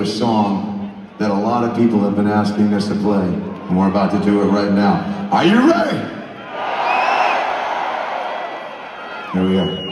a song that a lot of people have been asking us to play, and we're about to do it right now. Are you ready? Here we go.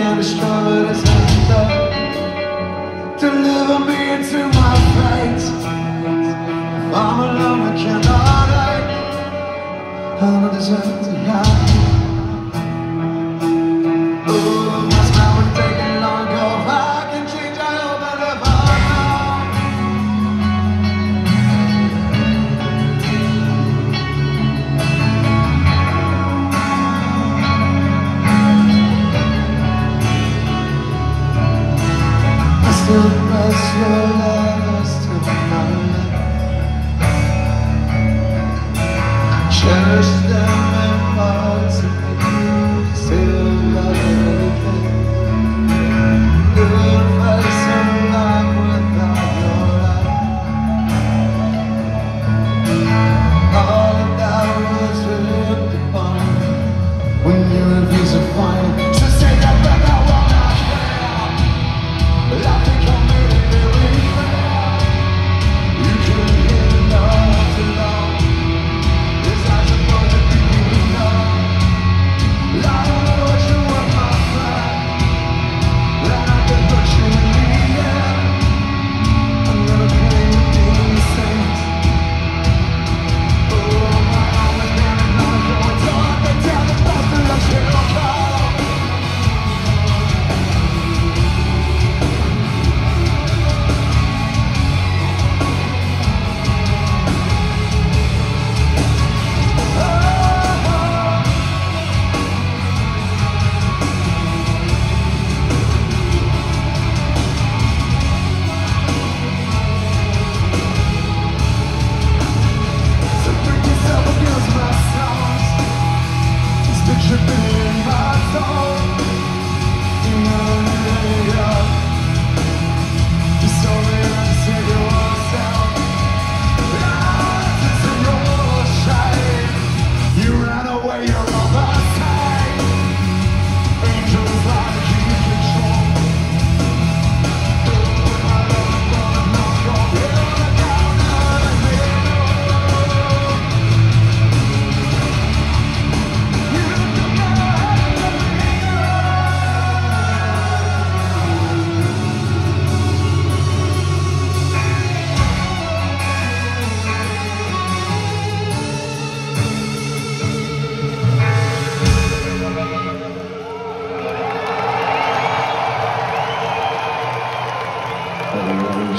can be strong but it's deliver me into my fate. If I'm alone, I cannot hide. I don't deserve to hide. still pass your letters to my lips Cherish them in my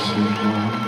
все.